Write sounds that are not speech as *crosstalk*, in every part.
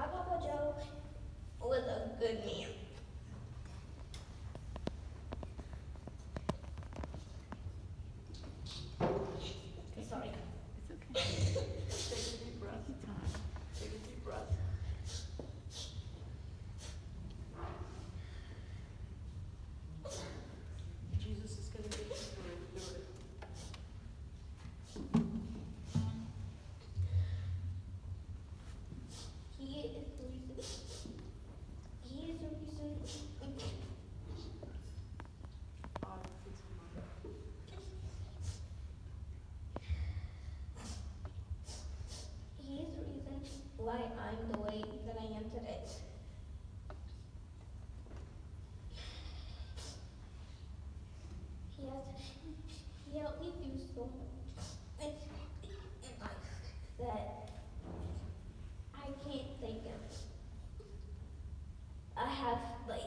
My Papa Joe was a good man. Sorry. It's okay. Take a deep breath. Take your time. Take a deep breath. Jesus is gonna get you through, do it. He is the reason. He is the reason. Oh, it's mine. He is the reason why I'm the way that I am today. He has he helped me through so much in in life that I can't thank him. I have like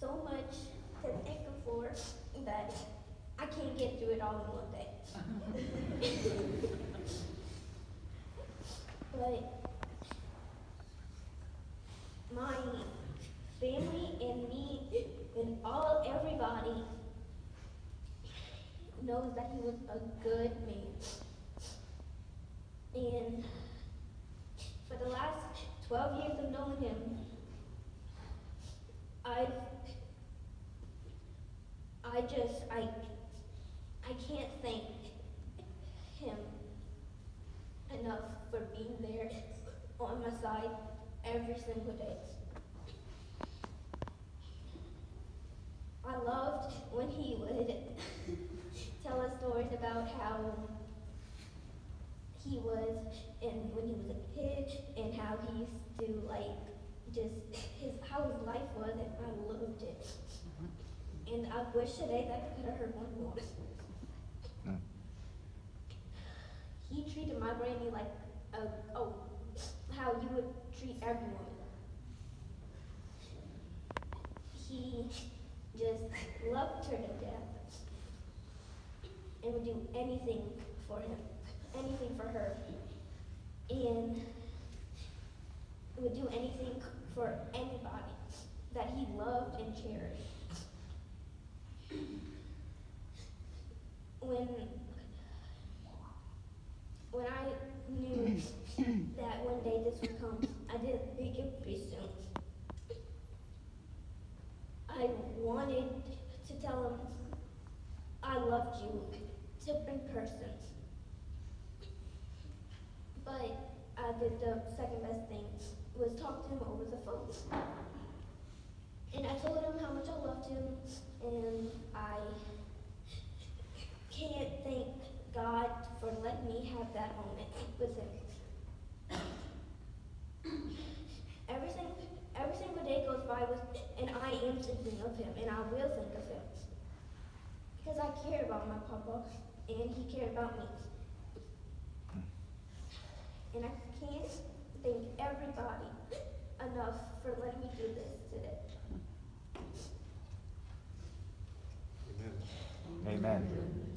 so much to thank him for that I can't get through it all in one day. *laughs* But my family and me and all everybody knows that he was a good man. And for the last 12 years of knowing him, I just I I can't thank him enough for being there on my side every single day. I loved when he would *laughs* tell us stories about how he was and when he was a kid and how he used to like just his how his life was and I loved it. And I wish today that I could have heard one more. He treated my granny like a, oh, how you would treat every woman. He just loved her to death and would do anything for him, anything for her, and would do anything for anybody that he loved and cherished. When when I knew that one day this would come, I didn't think it would be soon. I wanted to tell him I loved you to in person. But uh, I did the second best thing was talk to him over the phone. And I told him how much I loved him and I can't thank God for letting me have that moment with him. Every single, every single day goes by with, and I am thinking of him, and I will think of him. Because I care about my papa, and he cared about me. And I can't thank everybody enough for letting me do this today. Amen.